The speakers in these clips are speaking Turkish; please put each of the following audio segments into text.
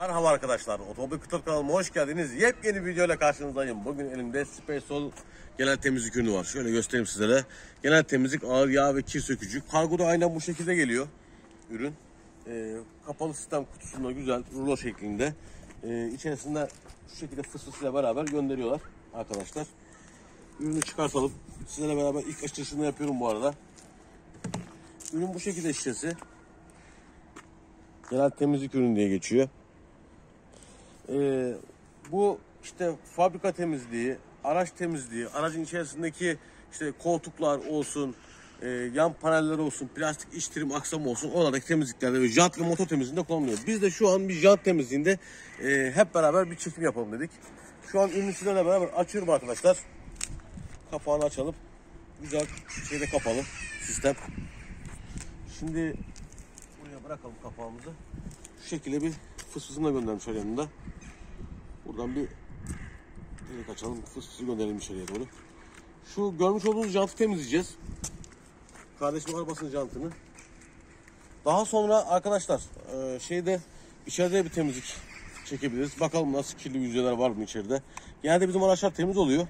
Merhaba arkadaşlar, Otomobil Kıtır kanalıma hoş geldiniz. Yepyeni bir videoyla karşınızdayım. Bugün elimde Spacol genel temizlik ürünü var. Şöyle göstereyim sizlere. Genel temizlik, ağır yağ ve kir sökücü. Kargoda aynen bu şekilde geliyor ürün. Ee, kapalı sistem kutusunda güzel, rulo şeklinde. Ee, içerisinde şu şekilde fısfısıyla beraber gönderiyorlar arkadaşlar. Ürünü çıkartalım. Sizlerle beraber ilk açılışını yapıyorum bu arada. Ürün bu şekilde şişesi. Genel temizlik ürünü diye geçiyor. Ee, bu işte fabrika temizliği, araç temizliği, aracın içerisindeki işte koltuklar olsun, e, yan paneller olsun, plastik iç trim aksam olsun oradaki temizliklerde ve jant ve motor temizliğinde kullanılıyor. Biz de şu an bir jant temizliğinde e, hep beraber bir çekim yapalım dedik. Şu an ürünü sizlerle beraber açıyorum arkadaşlar. Kapağını açalım. Güzel şeyde kapalı sistem. Şimdi buraya bırakalım kapağımızı. Şu şekilde bir fısfısını da göndermiş yanında. Buradan bir delik açalım. Fısfısı gönderelim içeriye doğru. Şu görmüş olduğunuz jantı temizleyeceğiz. Kardeşim arabasının jantını. Daha sonra arkadaşlar e, şeyde içeride bir temizlik çekebiliriz. Bakalım nasıl kirli yüzeyler var mı içeride. Genelde bizim araçlar temiz oluyor.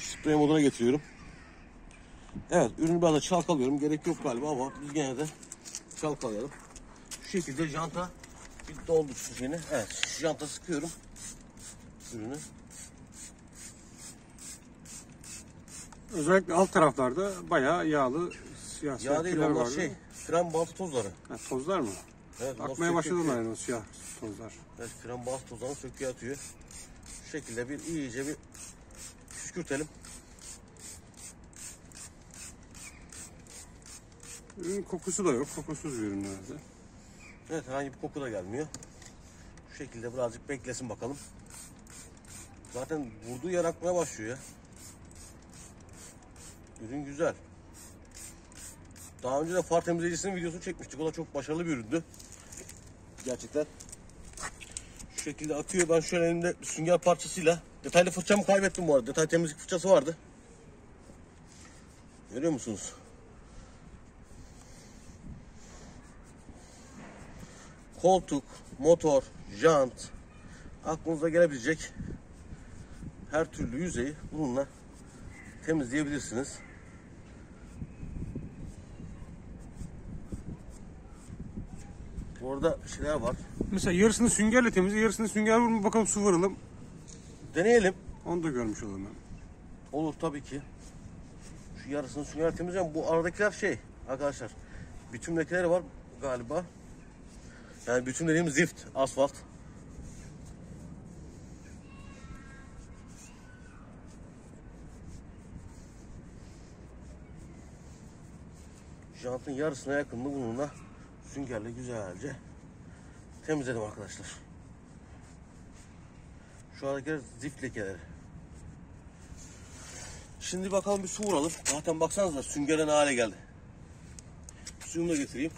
Sprey moduna getiriyorum. Evet ürünü biraz da çalkalıyorum. Gerek yok galiba ama biz gene de çalkalayalım. Şu şekilde janta bir doldur şu şeyini. Evet şu janta sıkıyorum ürünü. Özellikle alt taraflarda bayağı yağlı siyah Yağ değil onlar vardı. şey fren baltı tozları. Ha, tozlar mı? Evet, Akmaya başladı söküyor. mı yani o siyah tozlar? Evet fren baltı tozlarını söküyor atıyor. Şu şekilde bir iyice bir püskürtelim. Ürün kokusu da yok. Kokusuz bir ürün herhalde. Evet herhangi bir koku da gelmiyor. Şu şekilde birazcık beklesin bakalım. Zaten vurduğu yer akmaya başlıyor ya. Ürün güzel. Daha önce de far temizleyicisinin videosunu çekmiştik. O da çok başarılı bir üründü. Gerçekten. Şu şekilde atıyor. Ben şöyle elimde sünger parçasıyla detaylı fırçamı kaybettim bu arada. Detay temizlik fırçası vardı. Görüyor musunuz? Koltuk, motor, jant, aklınıza gelebilecek her türlü yüzeyi bununla temizleyebilirsiniz. Orada şeyler var. Mesela yarısını süngerle temizle, yarısını sünger vurma bakalım su vuralım. Deneyelim. Onu da görmüş olalım. ben. Olur tabii ki. Şu yarısını sünger temizleyeceğim. Bu aradakiler şey arkadaşlar. Bütün lekeleri var galiba. Yani bütün dediğim zift, asfalt. Jantın yarısına yakınını bununla süngerle güzelce temizledim arkadaşlar. Şu aradakiler zift lekeleri. Şimdi bakalım bir su vuralım. Zaten baksanıza süngere ne hale geldi. Suyumu da getireyim.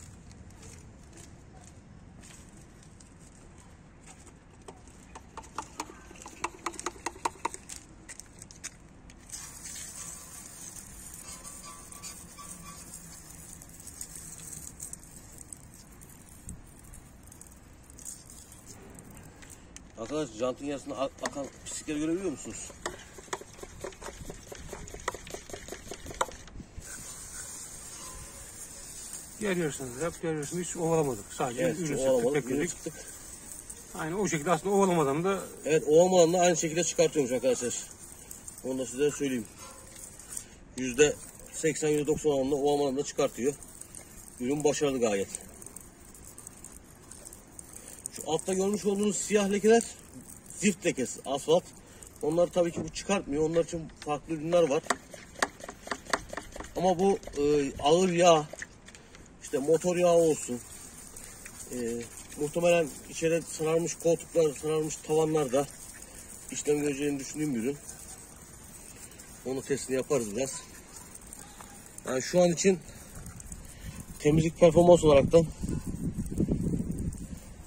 Arkadaşlar jantın yarısına ak- akan pislikleri görebiliyor musunuz? Yap, diğer yarısını hiç ovalamadık. Sadece Evet, ürün sıktık, sıktık. Aynen o şekilde aslında ovalamadan da Evet o olmadan da aynı şekilde çıkartıyormuş arkadaşlar. Onu da size söyleyeyim. Yüzde 80 yüzde 90 oranında o olmadan da çıkartıyor. Ürün başarılı gayet. Şu altta görmüş olduğunuz siyah lekeler zift lekesi, asfalt. Onlar tabii ki bu çıkartmıyor. Onlar için farklı ürünler var. Ama bu e, ağır yağ, işte motor yağı olsun, e, muhtemelen içeri sararmış koltuklar, sararmış tavanlar da işlem göreceğini düşündüğüm bir ürün. Onu testini yaparız biraz. Yani şu an için temizlik performans olarak da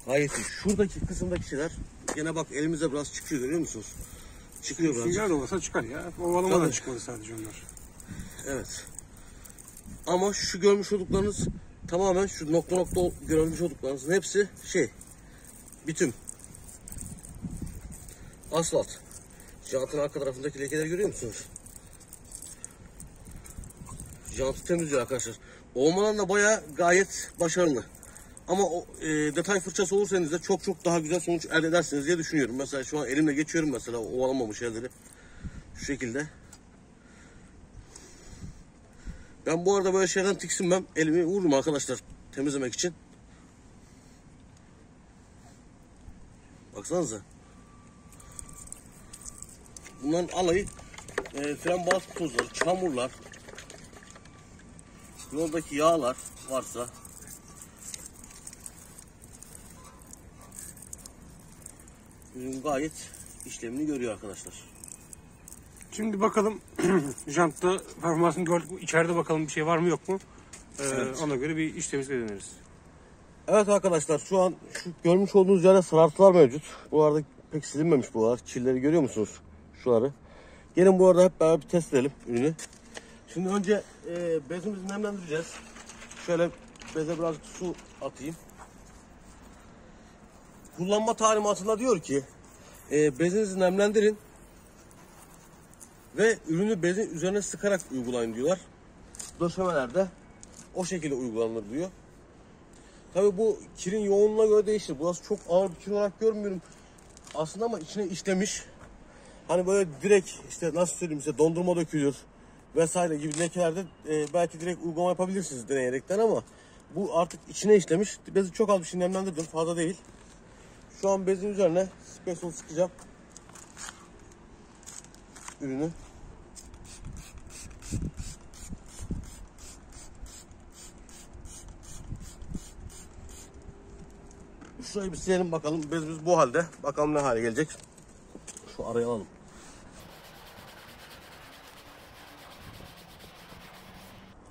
gayet iyi. Şuradaki kısımdaki şeyler gene bak elimize biraz çıkıyor görüyor musunuz? Çıkıyor biraz. de olsa çıkar ya. Ovalamadan çıkmadı sadece onlar. Evet. Ama şu görmüş olduklarınız tamamen şu nokta nokta görmüş olduklarınızın hepsi şey bitim. Asfalt. Jantın arka tarafındaki lekeleri görüyor musunuz? Jantı temizliyor arkadaşlar. Olmadan da baya gayet başarılı. Ama o, e, detay fırçası olursanız da çok çok daha güzel sonuç elde edersiniz diye düşünüyorum. Mesela şu an elimle geçiyorum mesela ovalamamış yerleri. Şu şekilde. Ben bu arada böyle şeyden tiksinmem. Elimi vururum arkadaşlar temizlemek için. Baksanıza. Bunların alayı e, balata tozları, çamurlar, yoldaki yağlar varsa ürün gayet işlemini görüyor arkadaşlar. Şimdi bakalım jantta performansını gördük mü? İçeride bakalım bir şey var mı yok mu? Ee, Evet. Ona göre bir iş temizliğe döneriz. Evet arkadaşlar şu an şu görmüş olduğunuz yerde sarartılar mevcut. Bu arada pek silinmemiş bu arada. Çilleri görüyor musunuz? Şuları. Gelin bu arada hep beraber bir test edelim ürünü. Şimdi önce e, bezimizi nemlendireceğiz. Şöyle beze birazcık su atayım. Kullanma talimatında diyor ki e, bezinizi nemlendirin ve ürünü bezin üzerine sıkarak uygulayın diyorlar. Döşemelerde o şekilde uygulanır diyor. Tabii bu kirin yoğunluğuna göre değişir. Burası çok ağır bir kir olarak görmüyorum. Aslında ama içine işlemiş. Hani böyle direkt işte nasıl söyleyeyim size dondurma dökülür vesaire gibi lekelerde e, belki direkt uygulama yapabilirsiniz deneyerekten ama bu artık içine işlemiş. Bezi çok az bir şey nemlendirdim. Fazla değil. Şu an bezin üzerine spesol sıkacağım. Ürünü. Şurayı bir silelim bakalım. Bezimiz bu halde. Bakalım ne hale gelecek. Şu araya alalım.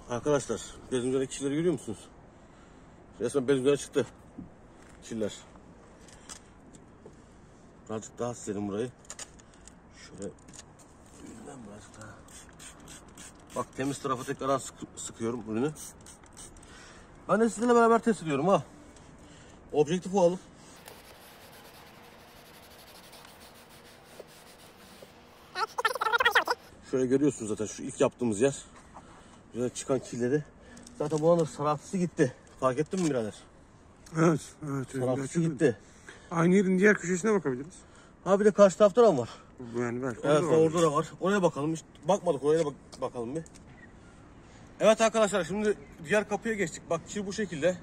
Arkadaşlar bezin üzerindeki kirleri görüyor musunuz? Resmen bezin üzerine çıktı. Kirler. Birazcık daha silelim burayı. Şöyle üründen birazcık daha. Bak temiz tarafa tekrardan sık- sıkıyorum ürünü. Ben de sizinle beraber test ediyorum ha. Objektif alalım. Şöyle görüyorsunuz zaten şu ilk yaptığımız yer. Güzel çıkan kirleri. Zaten buranın da sarartısı gitti. Fark ettin mi birader? Evet, evet. Sarartısı gitti. Aynı yerin diğer köşesine bakabiliriz. Ha bir de karşı tarafta da var. Yani belki Evet orada orada, vardır. da var. Oraya bakalım. Hiç bakmadık oraya da bak- bakalım bir. Evet arkadaşlar şimdi diğer kapıya geçtik. Bak kir bu şekilde.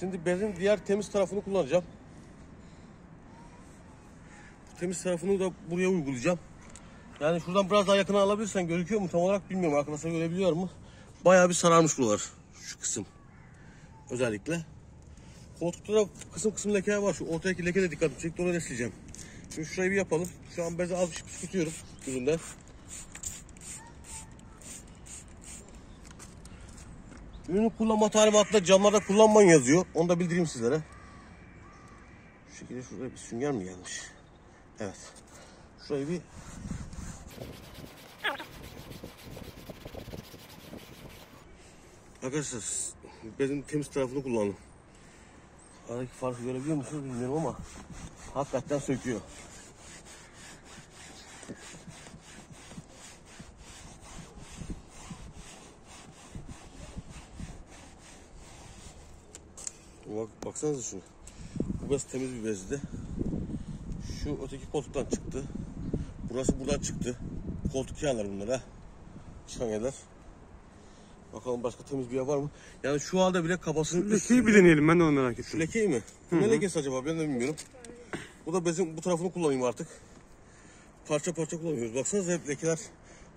Şimdi bezin diğer temiz tarafını kullanacağım. Temiz tarafını da buraya uygulayacağım. Yani şuradan biraz daha yakına alabilirsen gözüküyor mu tam olarak bilmiyorum. Arkadaşlar görebiliyor mu? Bayağı bir sararmış buralar. Şu kısım. Özellikle. Koltukta da kısım kısım lekeler var. Şu ortadaki leke de dikkatimi çekti. Onu da sileceğim. Şimdi şurayı bir yapalım. Şu an beze az bir şey püskürtüyorum üründen. Ürünü kullanma talimatında camlarda kullanmayın yazıyor. Onu da bildireyim sizlere. Şu şekilde şuraya bir sünger mi gelmiş? Evet. Şurayı bir Arkadaşlar bezin temiz tarafını kullanın. Aradaki farkı görebiliyor musunuz bilmiyorum ama hakikaten söküyor. Bak, baksanıza şunu. Bu bez temiz bir bezdi. Şu öteki koltuktan çıktı. Burası buradan çıktı. Koltuk yanlar bunlar ha. Çıkan yerler. Bakalım başka temiz bir yer var mı? Yani şu halde bile kafasının Lekeyi bir deneyelim ben de onu merak şu ettim. lekeyi mi? Bu ne lekesi acaba ben de bilmiyorum. Bu da bezin bu tarafını kullanayım artık. Parça parça kullanıyoruz. Baksanıza hep lekeler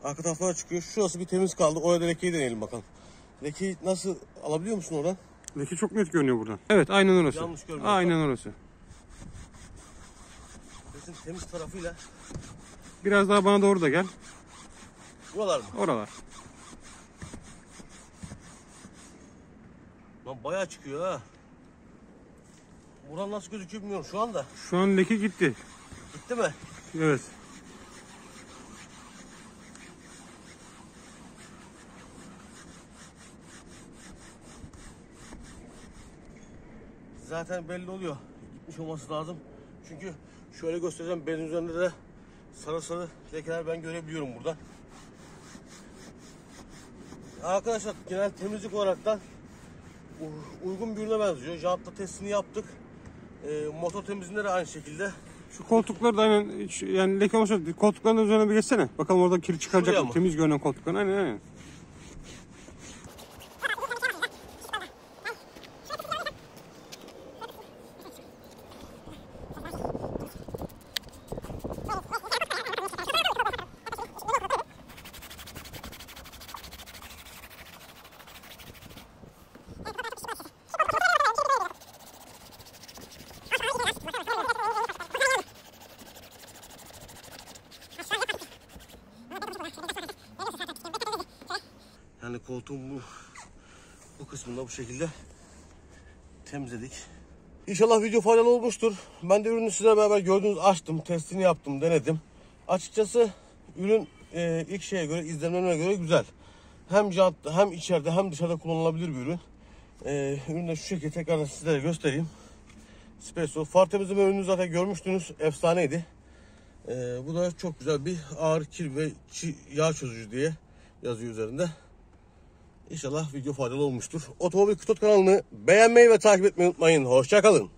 arka taraflara çıkıyor. Şurası bir temiz kaldı. Oraya da lekeyi deneyelim bakalım. Lekeyi nasıl alabiliyor musun oradan? Leke çok net görünüyor buradan. Evet aynen orası. Yanlış görmüyorum. Aynen orası. Bezin temiz tarafıyla Biraz daha bana doğru da gel. buralar mı? Oralar. Lan bayağı çıkıyor ha. Buradan nasıl gözüküyor bilmiyorum şu anda. Şu an leke gitti. Gitti mi? Evet. zaten belli oluyor. Gitmiş olması lazım. Çünkü şöyle göstereceğim benim üzerinde de sarı sarı lekeler ben görebiliyorum burada. Arkadaşlar genel temizlik olaraktan uygun bir ürüne benziyor. Jantla testini yaptık. Ee, motor temizliğinde de aynı şekilde. Şu koltukları da aynen yani leke olmasa koltukların üzerine bir geçsene. Bakalım orada Şuraya mı? mı? Temiz görünen koltuklar. Aynen aynen. Yani koltuğun bu bu kısmında bu şekilde temizledik. İnşallah video faydalı olmuştur. Ben de ürünü sizlerle beraber gördüğünüz açtım, testini yaptım, denedim. Açıkçası ürün e, ilk şeye göre, izlenimlerine göre güzel. Hem jantta, hem içeride hem dışarıda kullanılabilir bir ürün. E, ürünü de şu şekilde tekrardan sizlere göstereyim. Spesso. Far temizleme ürünü zaten görmüştünüz. Efsaneydi. E, bu da çok güzel bir ağır kir ve yağ çözücü diye yazıyor üzerinde. İnşallah video faydalı olmuştur. Otomobil Kutot kanalını beğenmeyi ve takip etmeyi unutmayın. Hoşçakalın.